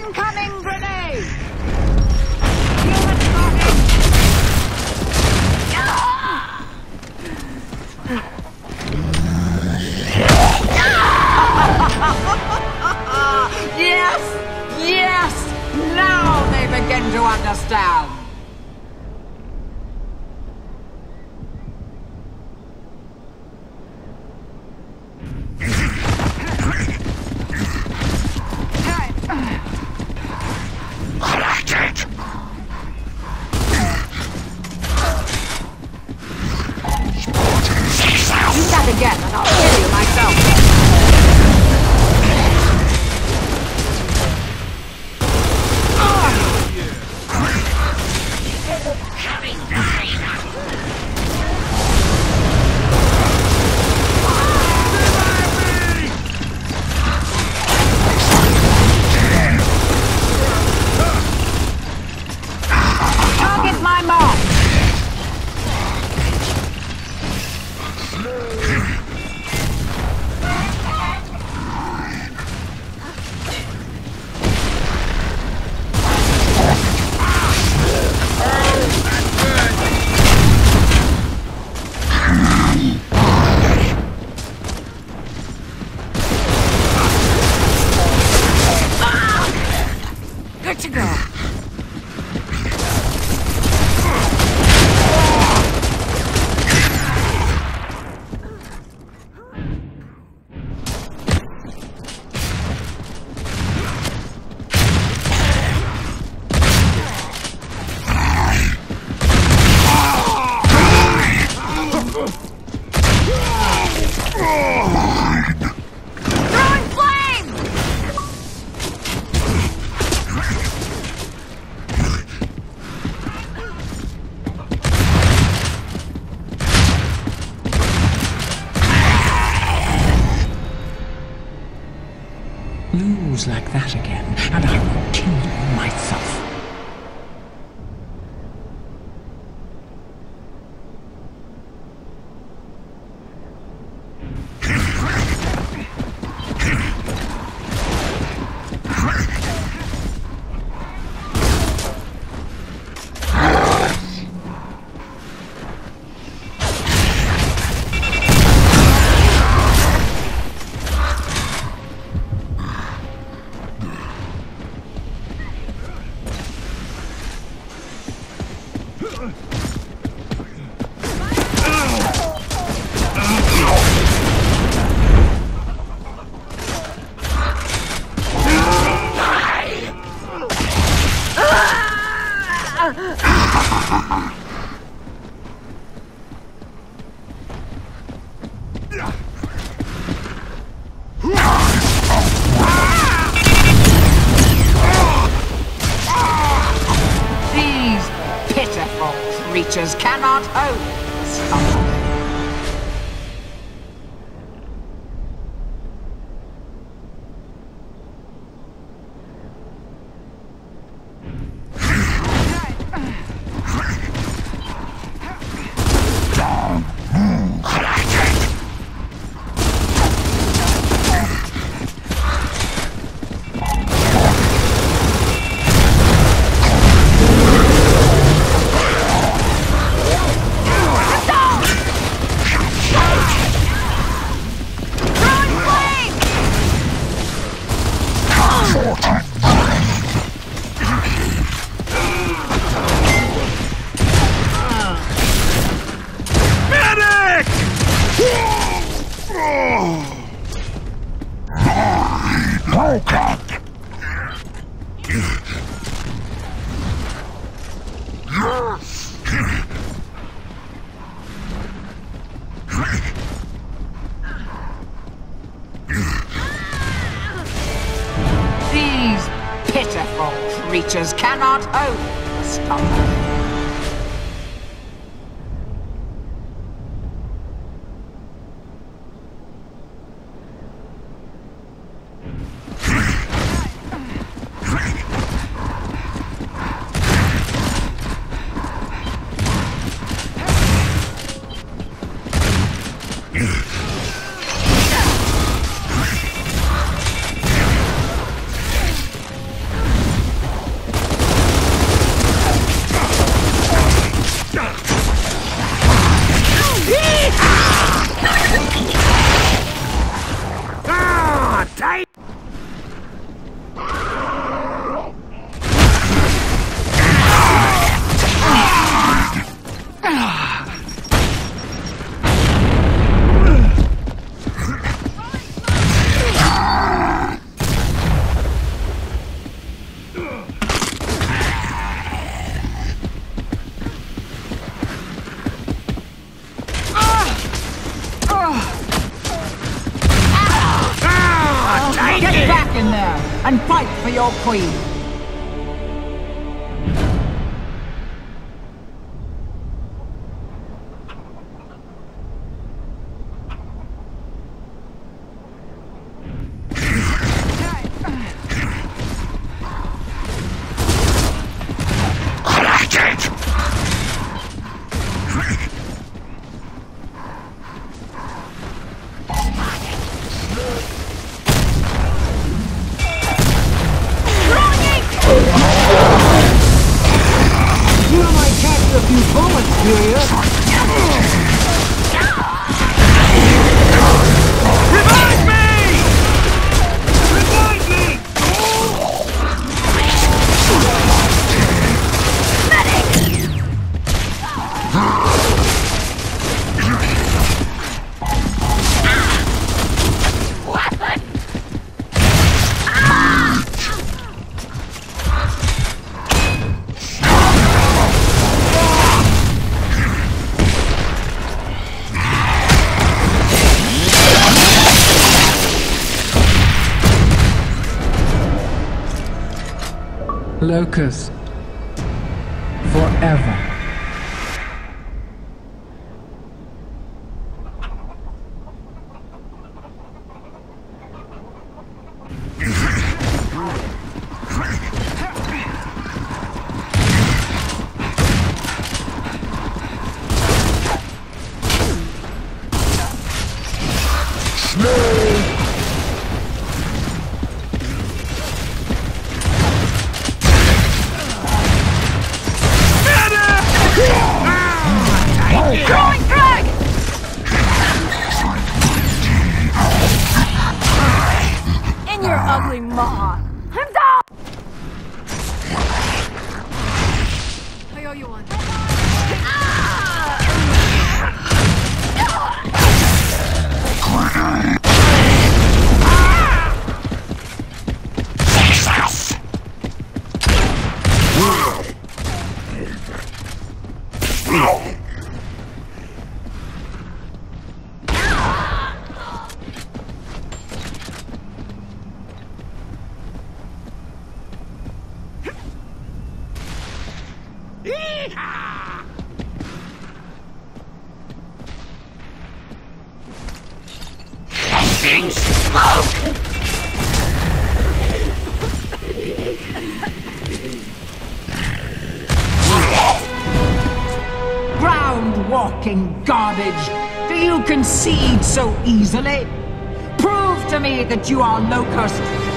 Incoming grenade! Human spotted! yes! Yes! Now they begin to understand! Target Like that again, and I will kill you myself. Creatures cannot hope. Stop. These pitiful creatures cannot hope to stop us. Yeah. Locust. Forever. Snow! Ground-walking garbage! Do you concede so easily? Prove to me that you are Locust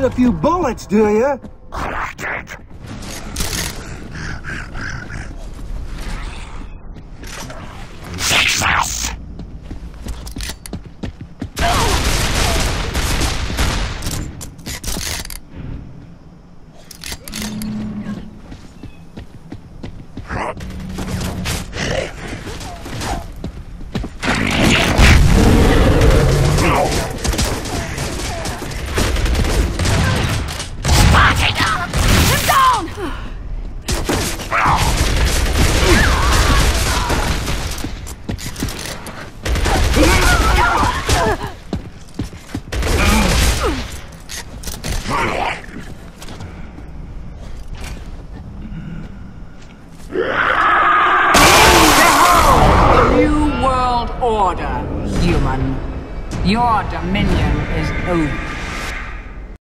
a few bullets, do you?